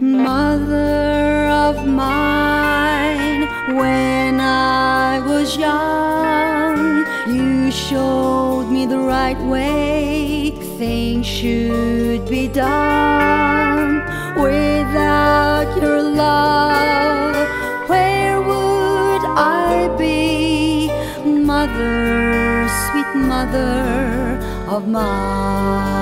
Mother of mine, when I was young, you showed me the right way things should be done. Without your love, where would I be? Mother, sweet mother of mine.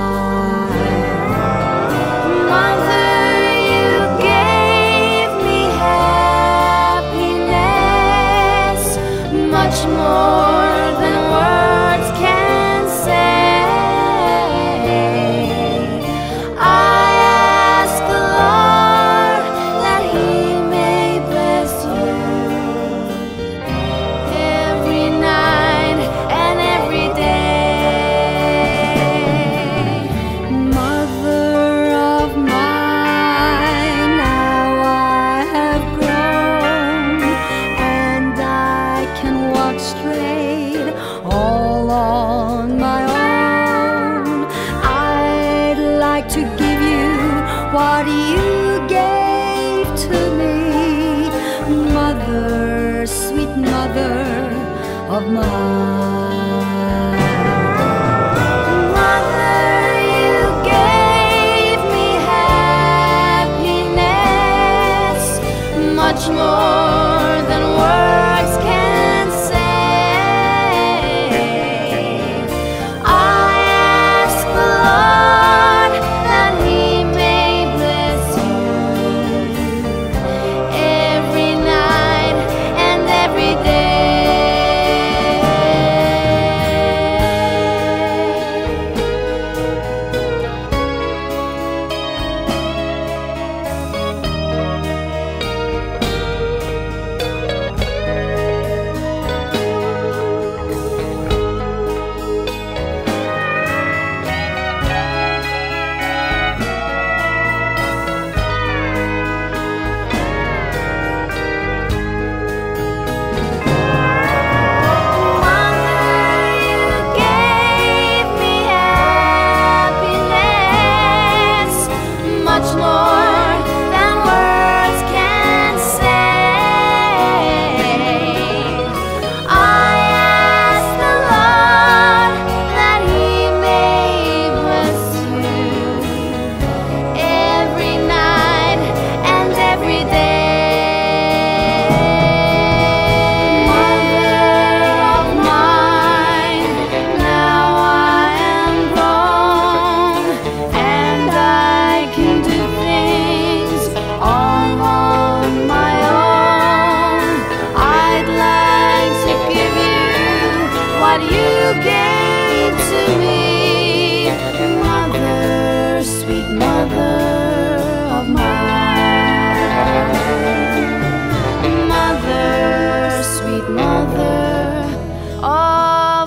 sweet mother of mine. Mother, you gave me happiness, much more.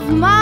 my